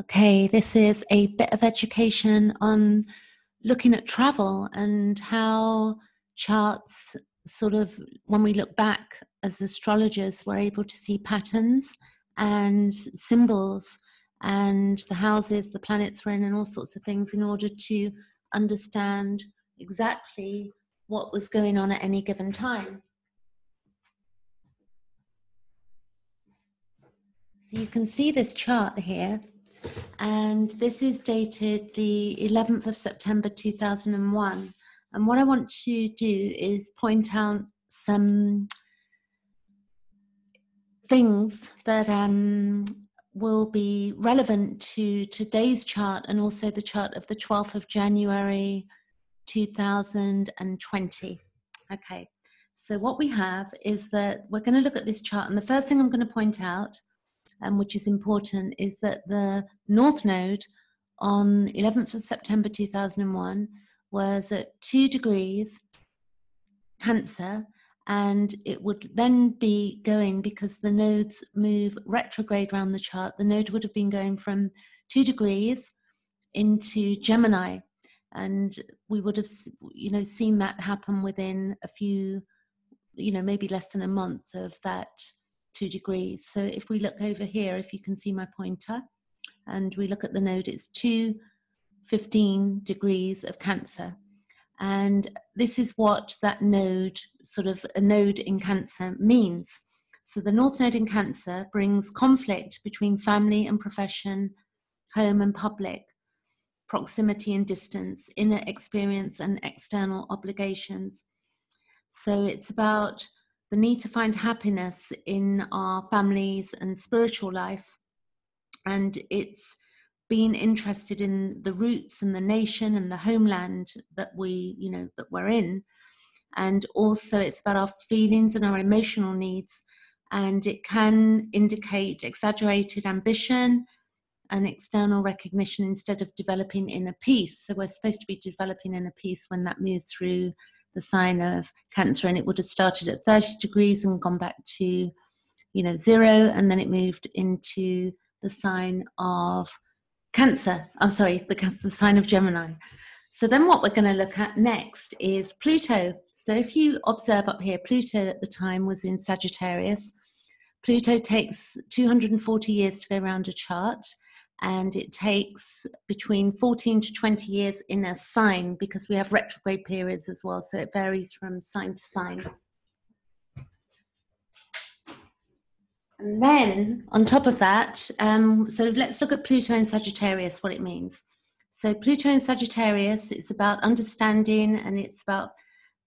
Okay, this is a bit of education on looking at travel and how charts sort of, when we look back as astrologers, we're able to see patterns and symbols and the houses the planets were in and all sorts of things in order to understand exactly what was going on at any given time. So you can see this chart here, and this is dated the 11th of September 2001. And what I want to do is point out some things that um, will be relevant to today's chart and also the chart of the 12th of January 2020. Okay, so what we have is that we're going to look at this chart, and the first thing I'm going to point out, um, which is important, is that the North Node on 11th of September 2001 was at 2 degrees Cancer and it would then be going because the nodes move retrograde around the chart the node would have been going from two degrees into gemini. And we would have you know seen that happen within a few you know maybe less than a month of that two degrees so if we look over here if you can see my pointer and we look at the node it's two 15 degrees of cancer and this is what that node, sort of a node in Cancer, means. So the North Node in Cancer brings conflict between family and profession, home and public, proximity and distance, inner experience and external obligations. So it's about the need to find happiness in our families and spiritual life. And it's being interested in the roots and the nation and the homeland that we you know that we're in. And also it's about our feelings and our emotional needs. And it can indicate exaggerated ambition and external recognition instead of developing inner peace. So we're supposed to be developing inner peace when that moves through the sign of cancer and it would have started at 30 degrees and gone back to you know zero and then it moved into the sign of Cancer, I'm sorry, the, the sign of Gemini. So then what we're going to look at next is Pluto. So if you observe up here, Pluto at the time was in Sagittarius. Pluto takes 240 years to go around a chart, and it takes between 14 to 20 years in a sign because we have retrograde periods as well, so it varies from sign to sign. And then on top of that, um, so let's look at Pluto in Sagittarius, what it means. So Pluto in Sagittarius, it's about understanding and it's about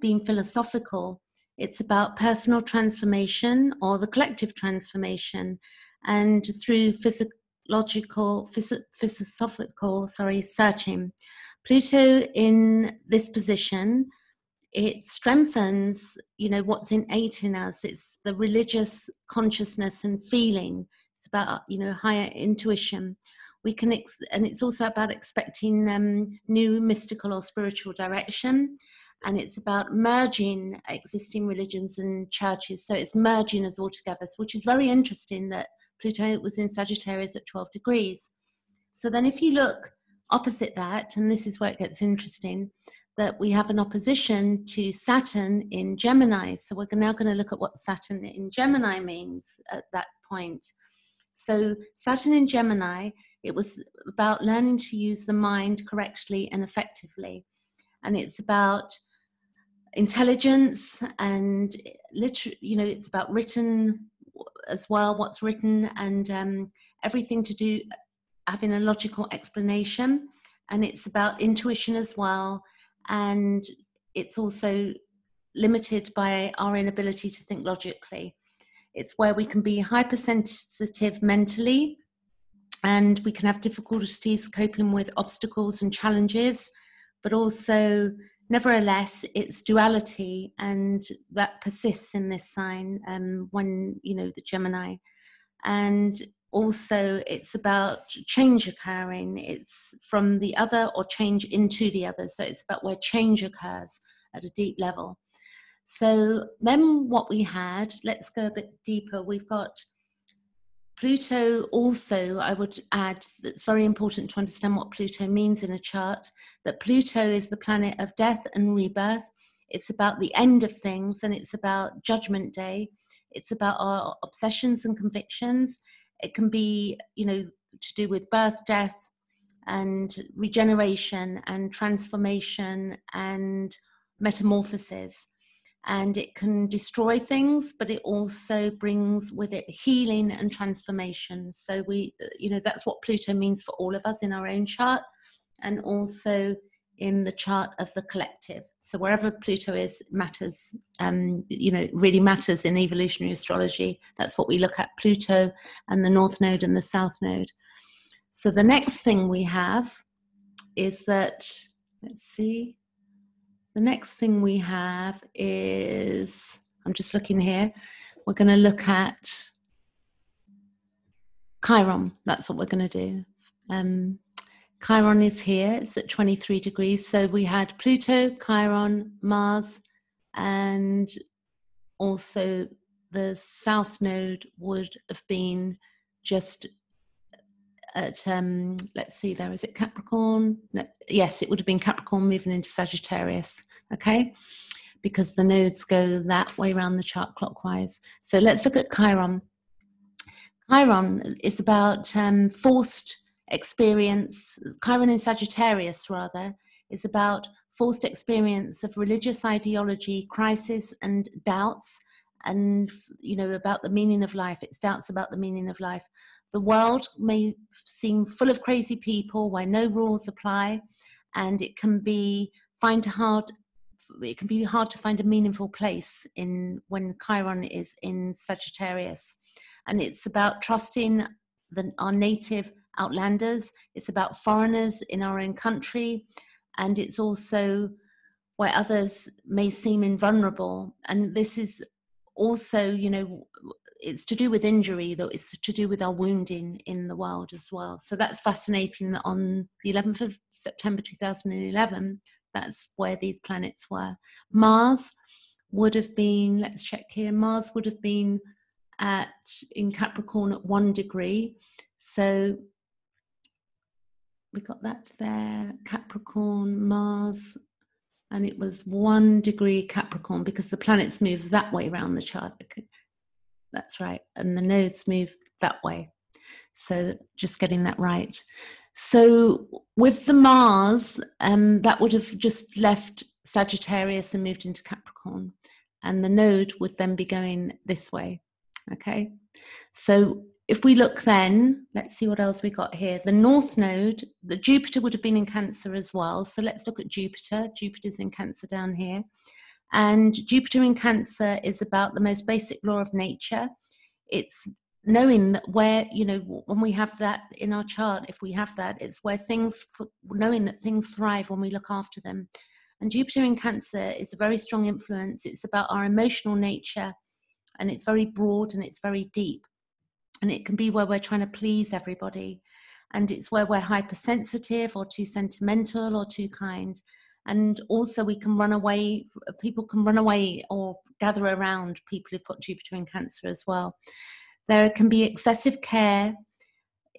being philosophical. It's about personal transformation or the collective transformation, and through phys- philosophical, sorry, searching. Pluto in this position it strengthens you know what's innate in us. It's the religious consciousness and feeling. It's about you know higher intuition. We can ex- and it's also about expecting um, new mystical or spiritual direction. And it's about merging existing religions and churches. So it's merging us all together which is very interesting that pluto was in sagittarius at 12 degrees so then if you look opposite that and this is where it gets interesting that we have an opposition to Saturn in Gemini. So we're now going to look at what Saturn in Gemini means at that point. So Saturn in Gemini, it was about learning to use the mind correctly and effectively. And it's about intelligence and literally, you know, it's about written as well, what's written and um, everything to do having a logical explanation. And it's about intuition as well and it's also limited by our inability to think logically. It's where we can be hypersensitive mentally and we can have difficulties coping with obstacles and challenges, but also, nevertheless, it's duality and that persists in this sign um, when, you know, the Gemini. And also it's about change occurring. It's from the other or change into the other. So it's about where change occurs at a deep level. So then what we had let's go a bit deeper. We've got Pluto also, I would add, that it's very important to understand what Pluto means in a chart, that Pluto is the planet of death and rebirth. It's about the end of things and it's about judgment day. It's about our obsessions and convictions. It can be, you know, to do with birth, death, and regeneration and transformation and metamorphosis and it can destroy things but it also brings with it healing and transformation. So we you know that's what pluto means for all of us in our own chart and also in the chart of the collective. So wherever pluto is matters um you know really matters in evolutionary astrology. That's what we look at pluto and the north node and the south node. So the next thing we have is that let's see the next thing we have is, I'm just looking here, we're going to look at Chiron. That's what we're going to do. Um, Chiron is here, it's at 23 degrees. So we had Pluto, Chiron, Mars, and also the south node would have been just at um let's see there is it capricorn? No, yes it would have been capricorn moving into sagittarius okay? Because the nodes go that way around the chart clockwise. So let's look at chiron. Chiron is about um, forced experience chiron in sagittarius rather is about forced experience of religious ideology crisis and doubts and you know about the meaning of life it's doubts about the meaning of life the world may seem full of crazy people where no rules apply, and it can be find hard. It can be hard to find a meaningful place in when Chiron is in Sagittarius, and it's about trusting the, our native outlanders. It's about foreigners in our own country, and it's also where others may seem invulnerable. And this is also, you know, it's to do with injury, though it's to do with our wounding in the world as well. So that's fascinating that on the 11th of September 2011, that's where these planets were. Mars would have been, let's check here, Mars would have been at in Capricorn at one degree. So we got that there, Capricorn, Mars, and it was one degree Capricorn because the planets move that way around the chart. That's right. And the nodes move that way. So just getting that right. So with the Mars, um, that would have just left Sagittarius and moved into Capricorn. And the node would then be going this way. Okay. So if we look then, let's see what else we got here. The North Node, the Jupiter would have been in Cancer as well. So let's look at Jupiter. Jupiter's in Cancer down here. And Jupiter in Cancer is about the most basic law of nature. It's knowing that where, you know, when we have that in our chart, if we have that, it's where things, knowing that things thrive when we look after them. And Jupiter in Cancer is a very strong influence. It's about our emotional nature and it's very broad and it's very deep. And it can be where we're trying to please everybody. And it's where we're hypersensitive or too sentimental or too kind and also we can run away people can run away or gather around people who've got jupiter in cancer as well there can be excessive care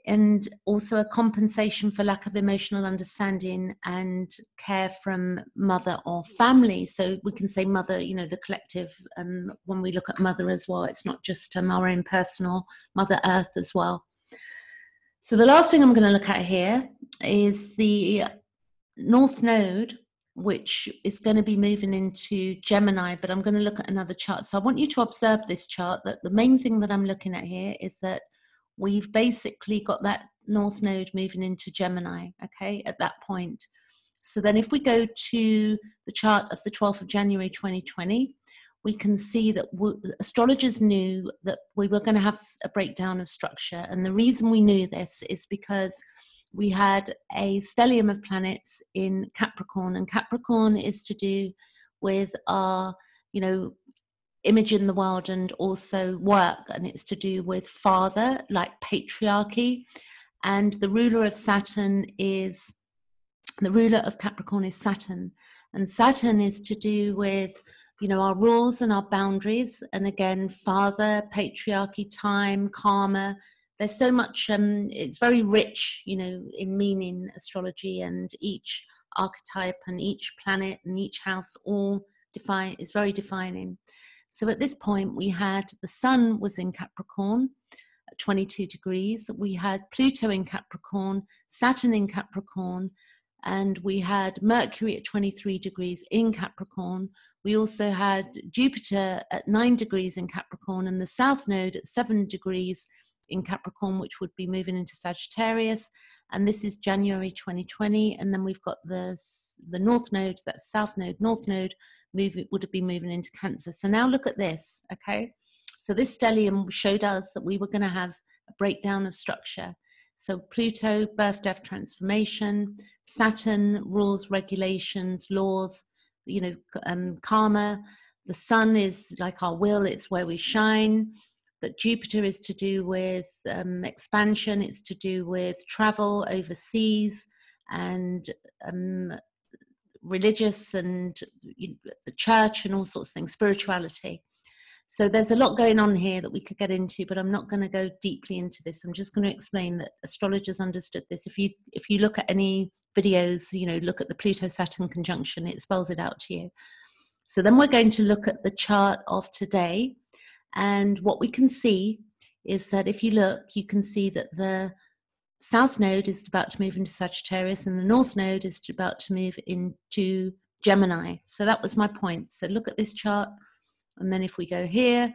and also a compensation for lack of emotional understanding and care from mother or family so we can say mother you know the collective um, when we look at mother as well it's not just um, our own personal mother earth as well so the last thing i'm going to look at here is the north node which is going to be moving into Gemini, but I'm going to look at another chart. So I want you to observe this chart that the main thing that I'm looking at here is that we've basically got that north node moving into Gemini, okay, at that point. So then if we go to the chart of the 12th of January 2020, we can see that astrologers knew that we were going to have a breakdown of structure. And the reason we knew this is because we had a stellium of planets in Capricorn, and Capricorn is to do with our, you know, image in the world and also work, and it's to do with father, like patriarchy. And the ruler of Saturn is the ruler of Capricorn is Saturn, and Saturn is to do with you know our rules and our boundaries, and again, father, patriarchy, time, karma, there's so much um, it's very rich you know in meaning astrology and each archetype and each planet and each house all define is very defining so at this point we had the sun was in capricorn at 22 degrees we had pluto in capricorn saturn in capricorn and we had Mercury at 23 degrees in Capricorn. We also had Jupiter at 9 degrees in Capricorn and the South Node at 7 degrees in Capricorn, which would be moving into Sagittarius. And this is January 2020. And then we've got the, the North Node, that's South Node, North Node, move, would have been moving into Cancer. So now look at this, okay? So this stellium showed us that we were going to have a breakdown of structure. So Pluto, birth, death, transformation. Saturn rules regulations, laws, you know, um, karma. The sun is like our will, it's where we shine. That Jupiter is to do with um, expansion, it's to do with travel overseas and um, religious and you know, the church and all sorts of things, spirituality. So there's a lot going on here that we could get into, but I'm not going to go deeply into this. I'm just going to explain that astrologers understood this. If you if you look at any videos, you know, look at the Pluto Saturn conjunction, it spells it out to you. So then we're going to look at the chart of today, and what we can see is that if you look, you can see that the South Node is about to move into Sagittarius, and the North Node is about to move into Gemini. So that was my point. So look at this chart and then if we go here,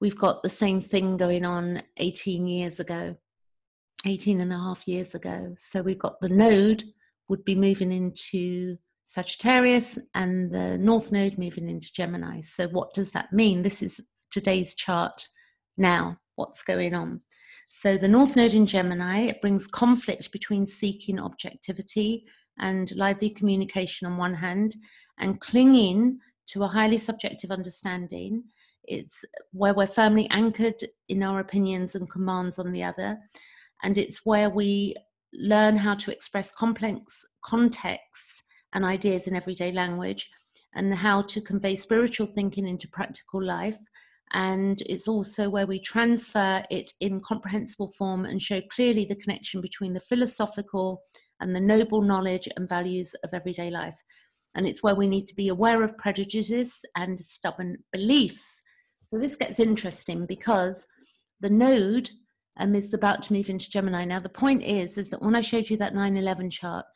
we've got the same thing going on 18 years ago, 18 and a half years ago. So we've got the node would be moving into Sagittarius and the north node moving into Gemini. So what does that mean? This is today's chart now. What's going on? So the north node in Gemini, it brings conflict between seeking objectivity and lively communication on one hand and clinging to a highly subjective understanding. It's where we're firmly anchored in our opinions and commands on the other. And it's where we learn how to express complex contexts and ideas in everyday language and how to convey spiritual thinking into practical life. And it's also where we transfer it in comprehensible form and show clearly the connection between the philosophical and the noble knowledge and values of everyday life and it's where we need to be aware of prejudices and stubborn beliefs. So this gets interesting because the node um, is about to move into Gemini. Now the point is, is that when I showed you that 9/11 chart,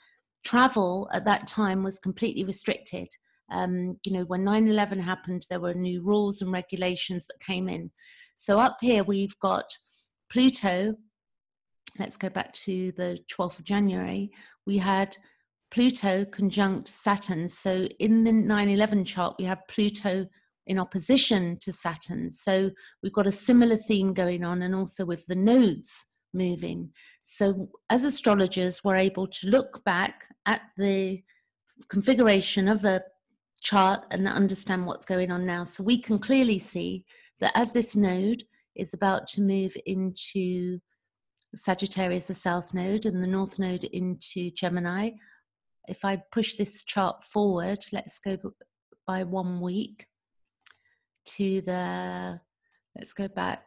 travel at that time was completely restricted. Um, you know, when 9/11 happened, there were new rules and regulations that came in. So up here we've got Pluto. Let's go back to the 12th of January. We had Pluto conjunct Saturn. So in the 9 11 chart, we have Pluto in opposition to Saturn. So we've got a similar theme going on, and also with the nodes moving. So as astrologers, we're able to look back at the configuration of a chart and understand what's going on now. So we can clearly see that as this node is about to move into Sagittarius, the south node, and the north node into Gemini, if I push this chart forward, let's go by one week to the, let's go back,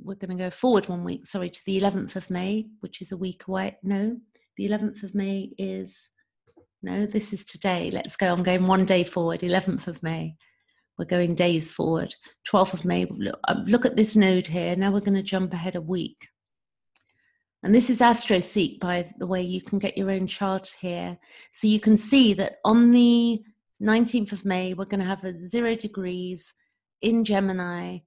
we're going to go forward one week, sorry, to the 11th of May, which is a week away. No, the 11th of May is, no, this is today. Let's go, I'm going one day forward, 11th of May. We're going days forward. 12th of May, look, um, look at this node here. Now we're going to jump ahead a week. And this is AstroSeek, by the way, you can get your own chart here. So you can see that on the 19th of May, we're going to have a zero degrees in Gemini,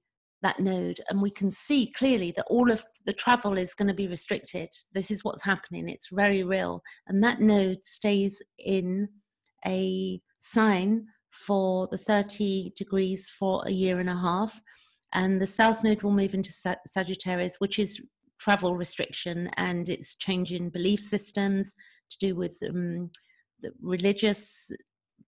that node, and we can see clearly that all of the travel is going to be restricted. This is what's happening, it's very real. And that node stays in a sign for the 30 degrees for a year and a half. And the south node will move into Sagittarius, which is travel restriction and it's changing belief systems to do with um, religious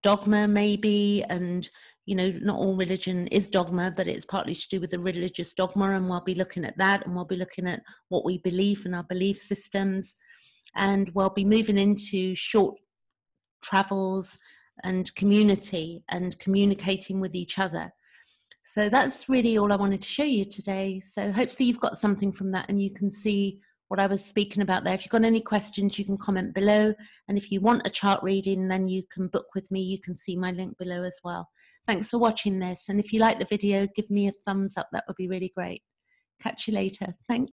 dogma maybe and you know, not all religion is dogma, but it's partly to do with the religious dogma. And we'll be looking at that and we'll be looking at what we believe and our belief systems. And we'll be moving into short travels and community and communicating with each other. So that's really all I wanted to show you today. So hopefully you've got something from that and you can see what I was speaking about there. If you've got any questions, you can comment below. And if you want a chart reading, then you can book with me. You can see my link below as well. Thanks for watching this. And if you like the video, give me a thumbs up. That would be really great. Catch you later. Thank